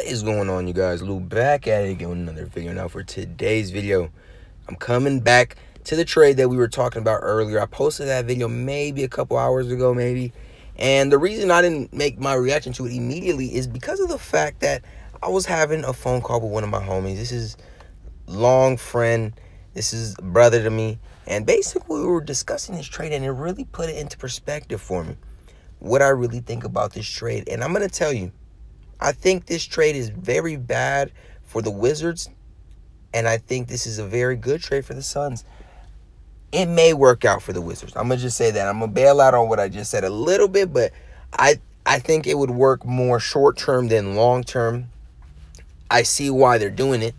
What is going on, you guys? Lu back at it again with another video. Now, for today's video, I'm coming back to the trade that we were talking about earlier. I posted that video maybe a couple hours ago, maybe. And the reason I didn't make my reaction to it immediately is because of the fact that I was having a phone call with one of my homies. This is long friend. This is brother to me. And basically, we were discussing this trade, and it really put it into perspective for me. What I really think about this trade. And I'm going to tell you, I think this trade is very bad for the Wizards, and I think this is a very good trade for the Suns. It may work out for the Wizards. I'm gonna just say that. I'm gonna bail out on what I just said a little bit, but I I think it would work more short term than long term. I see why they're doing it.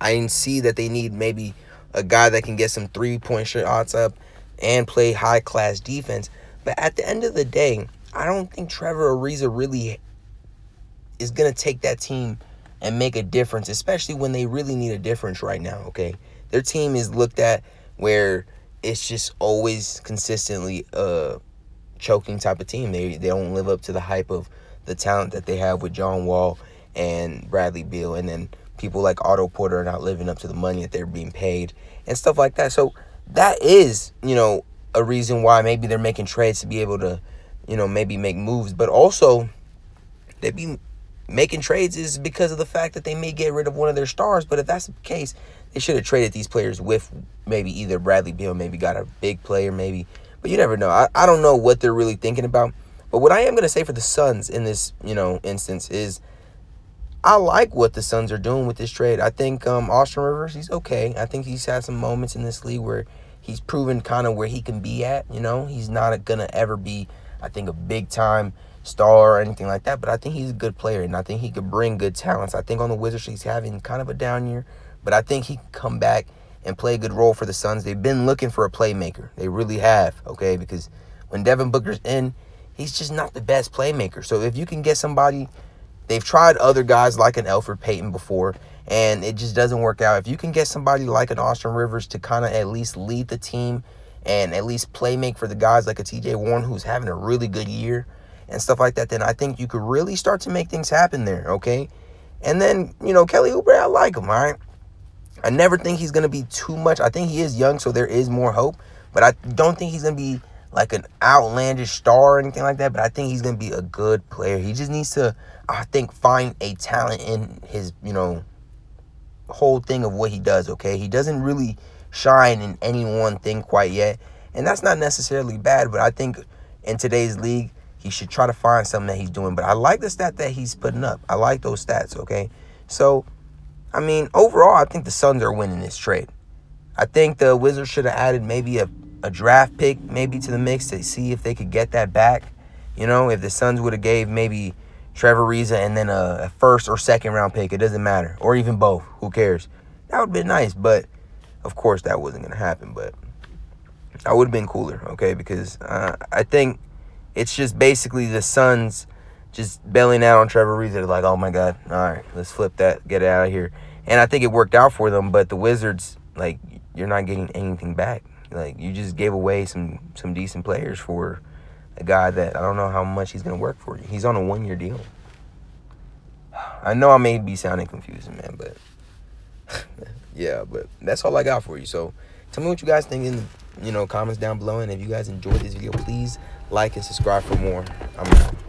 I see that they need maybe a guy that can get some three point shots up and play high class defense. But at the end of the day, I don't think Trevor Ariza really is going to take that team and make a difference, especially when they really need a difference right now, okay? Their team is looked at where it's just always consistently a choking type of team. They they don't live up to the hype of the talent that they have with John Wall and Bradley Beal and then people like Otto Porter are not living up to the money that they're being paid and stuff like that. So that is, you know, a reason why maybe they're making trades to be able to, you know, maybe make moves, but also they be making trades is because of the fact that they may get rid of one of their stars. But if that's the case, they should have traded these players with maybe either Bradley Beal, maybe got a big player, maybe. But you never know. I, I don't know what they're really thinking about. But what I am going to say for the Suns in this, you know, instance is I like what the Suns are doing with this trade. I think um, Austin Rivers, he's okay. I think he's had some moments in this league where he's proven kind of where he can be at. You know, he's not going to ever be, I think, a big time star or anything like that, but I think he's a good player and I think he could bring good talents. I think on the Wizards he's having kind of a down year, but I think he can come back and play a good role for the Suns. They've been looking for a playmaker. They really have, okay? Because when Devin Booker's in, he's just not the best playmaker. So if you can get somebody, they've tried other guys like an Elfrid Payton before, and it just doesn't work out. If you can get somebody like an Austin Rivers to kind of at least lead the team and at least play make for the guys like a TJ Warren who's having a really good year, and stuff like that, then I think you could really start to make things happen there, okay? And then, you know, Kelly Oubre, I like him, all right? I never think he's going to be too much. I think he is young, so there is more hope. But I don't think he's going to be like an outlandish star or anything like that. But I think he's going to be a good player. He just needs to, I think, find a talent in his, you know, whole thing of what he does, okay? He doesn't really shine in any one thing quite yet. And that's not necessarily bad, but I think in today's league, he should try to find something that he's doing. But I like the stat that he's putting up. I like those stats, okay? So, I mean, overall, I think the Suns are winning this trade. I think the Wizards should have added maybe a, a draft pick maybe to the mix to see if they could get that back. You know, if the Suns would have gave maybe Trevor Ariza and then a, a, first or second round pick, it doesn't matter. Or even both. Who cares? That would have been nice. But, of course, that wasn't going to happen. But I would have been cooler, okay? Because uh, I think – it's just basically the Suns just bailing out on Trevor Ariza. They're like, oh my God, all right, let's flip that, get it out of here. And I think it worked out for them, but the Wizards, like, you're not getting anything back. Like, you just gave away some some decent players for a guy that I don't know how much he's going to work for you. He's on a one year deal. I know I may be sounding confusing, man, but yeah, but that's all I got for you. So tell me what you guys think in the you know comments down below, and if you guys enjoyed this video, please like and subscribe for more. I'm out.